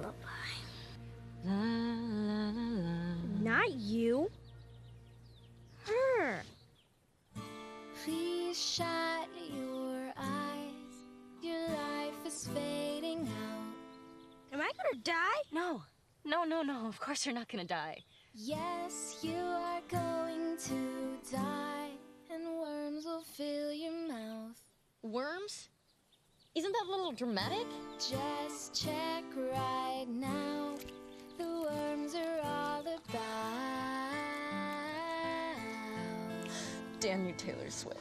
lullaby. La, la, la, Not you. Her. Please shut your eyes. Your life is fading out. Am I gonna die? No. No, no, no. Of course you're not gonna die. Yes, you are going to die. And worms will fill your mouth. Worms? Isn't that a little dramatic? Just check right. Damn you, Taylor Swift.